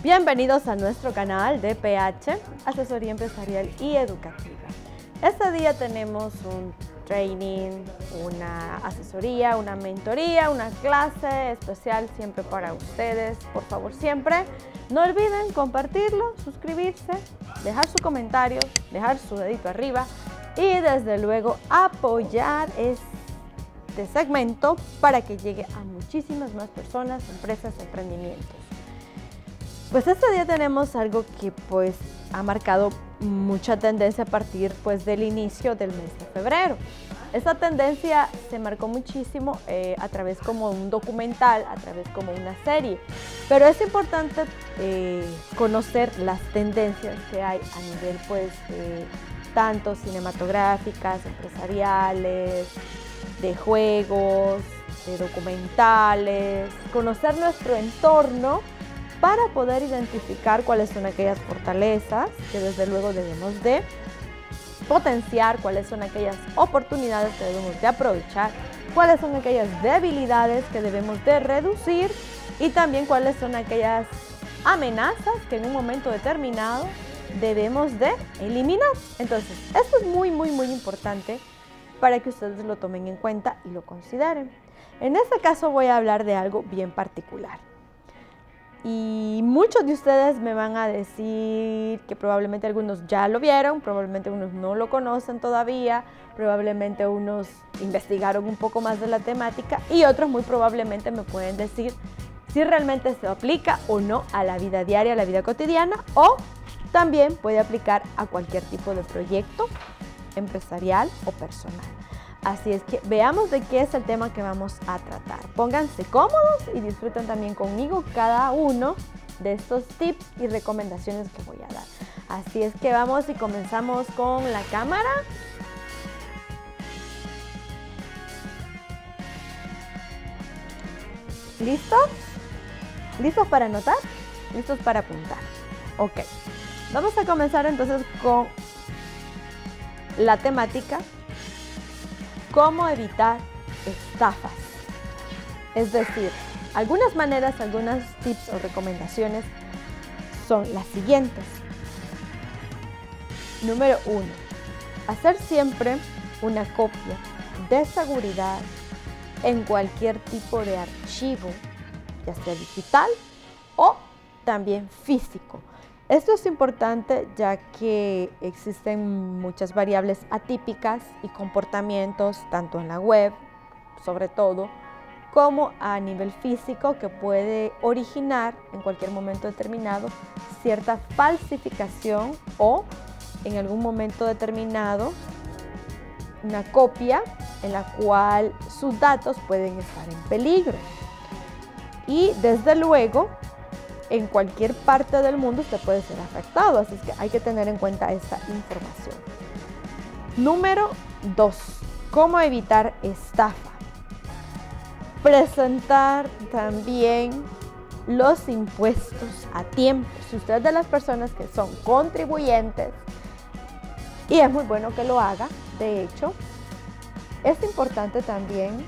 Bienvenidos a nuestro canal de PH, Asesoría Empresarial y Educativa. Este día tenemos un training, una asesoría, una mentoría, una clase especial siempre para ustedes. Por favor, siempre no olviden compartirlo, suscribirse, dejar su comentario, dejar su dedito arriba y desde luego apoyar este segmento para que llegue a muchísimas más personas, empresas, emprendimientos. Pues este día tenemos algo que pues ha marcado mucha tendencia a partir pues del inicio del mes de febrero. Esta tendencia se marcó muchísimo eh, a través como un documental, a través como una serie, pero es importante eh, conocer las tendencias que hay a nivel pues tanto cinematográficas, empresariales, de juegos, de documentales, conocer nuestro entorno para poder identificar cuáles son aquellas fortalezas que desde luego debemos de potenciar, cuáles son aquellas oportunidades que debemos de aprovechar, cuáles son aquellas debilidades que debemos de reducir y también cuáles son aquellas amenazas que en un momento determinado debemos de eliminar. Entonces, esto es muy, muy, muy importante para que ustedes lo tomen en cuenta y lo consideren. En este caso voy a hablar de algo bien particular. Y muchos de ustedes me van a decir que probablemente algunos ya lo vieron, probablemente unos no lo conocen todavía, probablemente unos investigaron un poco más de la temática y otros muy probablemente me pueden decir si realmente se aplica o no a la vida diaria, a la vida cotidiana o también puede aplicar a cualquier tipo de proyecto empresarial o personal. Así es que veamos de qué es el tema que vamos a tratar. Pónganse cómodos y disfruten también conmigo cada uno de estos tips y recomendaciones que voy a dar. Así es que vamos y comenzamos con la cámara. ¿Listos? ¿Listos para anotar? ¿Listos para apuntar? Ok. Vamos a comenzar entonces con la temática cómo evitar estafas. Es decir, algunas maneras, algunas tips o recomendaciones son las siguientes. Número uno, hacer siempre una copia de seguridad en cualquier tipo de archivo, ya sea digital o también físico. Esto es importante ya que existen muchas variables atípicas y comportamientos, tanto en la web, sobre todo, como a nivel físico, que puede originar en cualquier momento determinado cierta falsificación o en algún momento determinado una copia en la cual sus datos pueden estar en peligro. Y desde luego, en cualquier parte del mundo usted puede ser afectado, así que hay que tener en cuenta esta información. Número 2. ¿Cómo evitar estafa? Presentar también los impuestos a tiempo. Si usted es de las personas que son contribuyentes, y es muy bueno que lo haga, de hecho, es importante también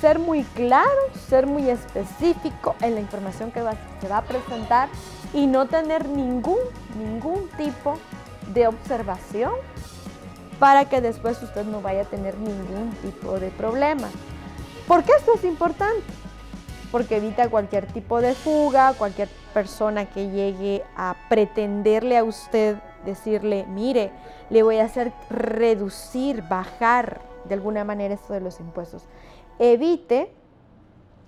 ser muy claro, ser muy específico en la información que se va a presentar y no tener ningún, ningún tipo de observación para que después usted no vaya a tener ningún tipo de problema. ¿Por qué esto es importante? Porque evita cualquier tipo de fuga, cualquier persona que llegue a pretenderle a usted, decirle, mire, le voy a hacer reducir, bajar de alguna manera esto de los impuestos evite,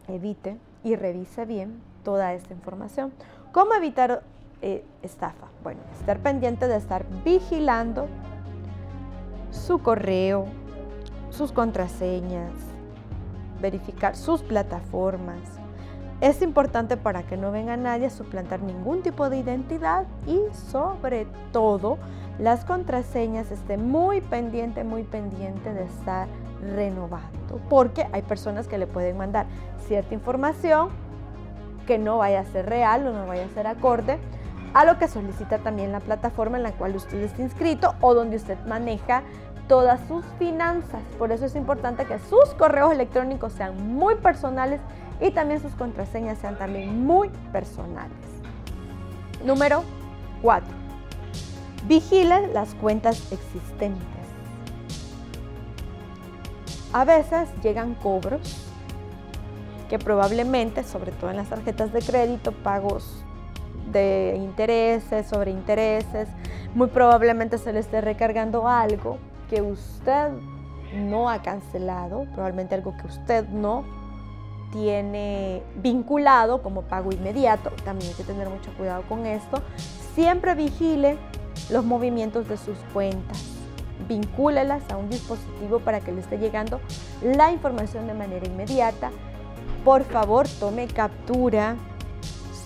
evite y revise bien toda esta información. ¿Cómo evitar eh, estafa? Bueno, estar pendiente de estar vigilando su correo, sus contraseñas, verificar sus plataformas. Es importante para que no venga nadie a suplantar ningún tipo de identidad y sobre todo las contraseñas esté muy pendiente, muy pendiente de estar renovando, porque hay personas que le pueden mandar cierta información que no vaya a ser real o no vaya a ser acorde a lo que solicita también la plataforma en la cual usted está inscrito o donde usted maneja todas sus finanzas. Por eso es importante que sus correos electrónicos sean muy personales y también sus contraseñas sean también muy personales. Número 4. Vigile las cuentas existentes. A veces llegan cobros que probablemente, sobre todo en las tarjetas de crédito, pagos de intereses, sobre intereses, muy probablemente se le esté recargando algo que usted no ha cancelado, probablemente algo que usted no tiene vinculado como pago inmediato. También hay que tener mucho cuidado con esto. Siempre vigile los movimientos de sus cuentas. Vincúlelas a un dispositivo para que le esté llegando la información de manera inmediata. Por favor, tome captura,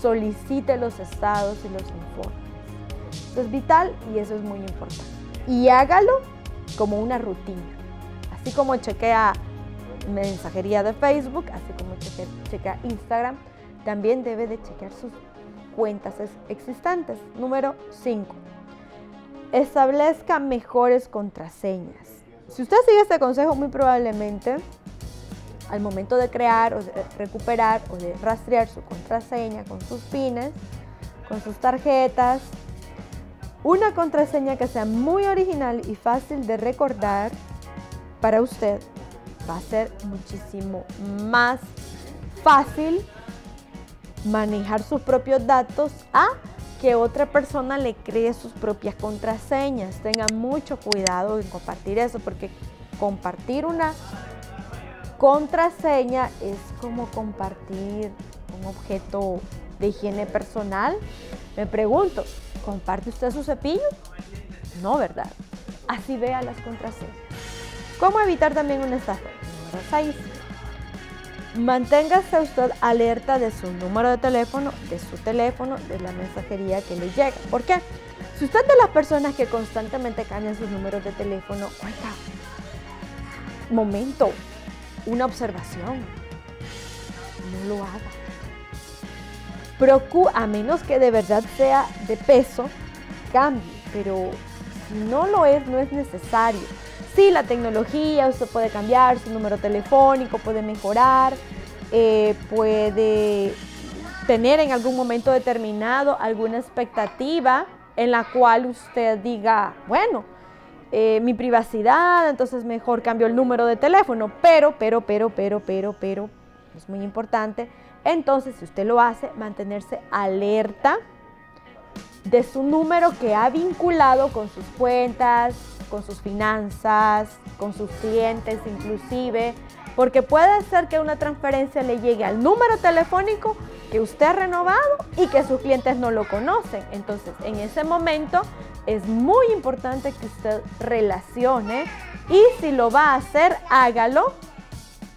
solicite los estados y los informes. Eso es vital y eso es muy importante. Y hágalo como una rutina. Así como chequea mensajería de Facebook, así como chequea, Instagram, también debe de chequear sus cuentas existentes. Número 5. Establezca mejores contraseñas. Si usted sigue este consejo, muy probablemente al momento de crear o recuperar o de rastrear su contraseña con sus pines, con sus tarjetas, una contraseña que sea muy original y fácil de recordar para usted va a ser muchísimo más fácil manejar sus propios datos a que otra persona le cree sus propias contraseñas. Tenga mucho cuidado en compartir eso porque compartir una contraseña es como compartir un objeto de higiene personal. Me pregunto, ¿comparte usted su cepillo? No, ¿verdad? Así vea las contraseñas. ¿Cómo evitar también un estafa? Número 6. Manténgase usted alerta de su número de teléfono, de su teléfono, de la mensajería que le llega. ¿Por qué? Si usted es de las personas que constantemente cambian sus números de teléfono, oiga, momento, una observación. No lo haga. Procura, a menos que de verdad sea de peso, cambie, pero si no lo es, no es necesario. Sí, la tecnología, usted puede cambiar su número telefónico, puede mejorar, eh, puede tener en algún momento determinado alguna expectativa en la cual usted diga, bueno, eh, mi privacidad, entonces mejor cambio el número de teléfono. Pero, pero, pero, pero, pero, pero, es muy importante. Entonces, si usted lo hace, mantenerse alerta de su número que ha vinculado con sus cuentas, con sus finanzas, con sus clientes inclusive, porque puede ser que una transferencia le llegue al número telefónico que usted ha renovado y que sus clientes no lo conocen. Entonces, en ese momento es muy importante que usted relacione y si lo va a hacer, hágalo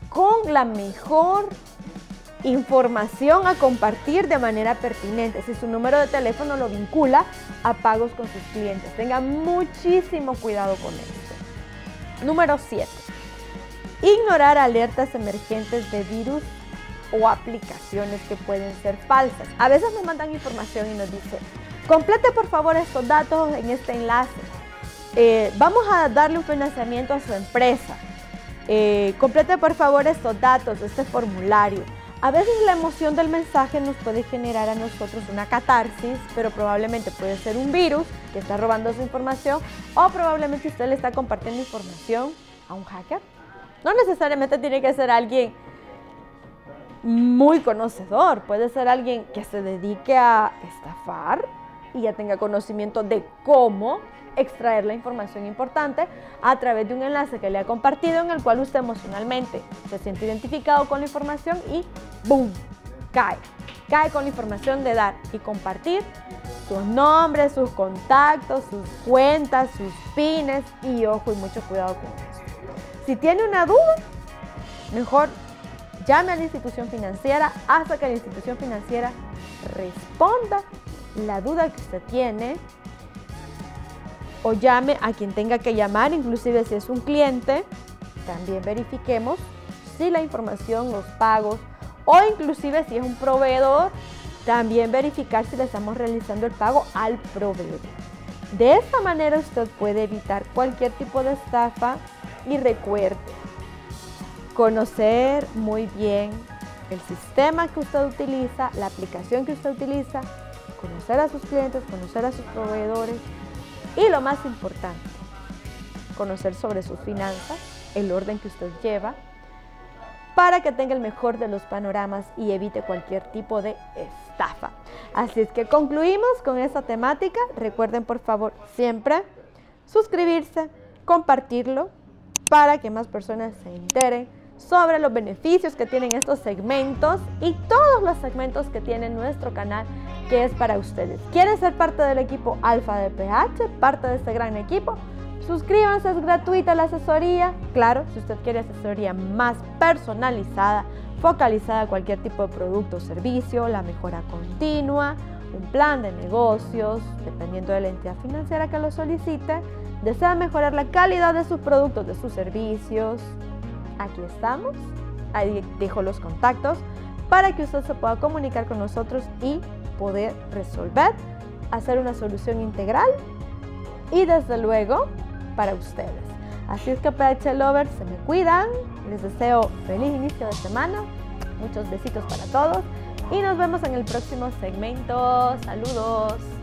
con la mejor información a compartir de manera pertinente. Si su número de teléfono lo vincula a pagos con sus clientes, tenga muchísimo cuidado con esto. Número 7. Ignorar alertas emergentes de virus o aplicaciones que pueden ser falsas. A veces nos mandan información y nos dice, complete por favor estos datos en este enlace. Eh, vamos a darle un financiamiento a su empresa. Eh, complete por favor estos datos, este formulario. A veces la emoción del mensaje nos puede generar a nosotros una catarsis, pero probablemente puede ser un virus que está robando su información o probablemente usted le está compartiendo información a un hacker. No necesariamente tiene que ser alguien muy conocedor, puede ser alguien que se dedique a estafar y ya tenga conocimiento de cómo extraer la información importante a través de un enlace que le ha compartido en el cual usted emocionalmente se siente identificado con la información y ¡boom! cae. Cae con la información de dar y compartir sus nombres, sus contactos, sus cuentas, sus pines y ojo y mucho cuidado con eso. Si tiene una duda, mejor llame a la institución financiera hasta que la institución financiera responda la duda que usted tiene o llame a quien tenga que llamar, inclusive si es un cliente, también verifiquemos si la información, los pagos o inclusive si es un proveedor, también verificar si le estamos realizando el pago al proveedor. De esta manera usted puede evitar cualquier tipo de estafa y recuerde, conocer muy bien el sistema que usted utiliza, la aplicación que usted utiliza conocer a sus clientes, conocer a sus proveedores y lo más importante, conocer sobre sus finanzas, el orden que usted lleva, para que tenga el mejor de los panoramas y evite cualquier tipo de estafa. Así es que concluimos con esta temática. Recuerden por favor siempre suscribirse, compartirlo para que más personas se enteren sobre los beneficios que tienen estos segmentos y todos los segmentos que tiene nuestro canal que es para ustedes. ¿Quieren ser parte del equipo Alfa de PH, parte de este gran equipo? Suscríbanse, es gratuita la asesoría. Claro, si usted quiere asesoría más personalizada, focalizada a cualquier tipo de producto o servicio, la mejora continua, un plan de negocios, dependiendo de la entidad financiera que lo solicite, desea mejorar la calidad de sus productos, de sus servicios, aquí estamos. Ahí dejo los contactos para que usted se pueda comunicar con nosotros y poder resolver, hacer una solución integral y desde luego para ustedes. Así es que PH Lovers se me cuidan, les deseo feliz inicio de semana, muchos besitos para todos y nos vemos en el próximo segmento. Saludos.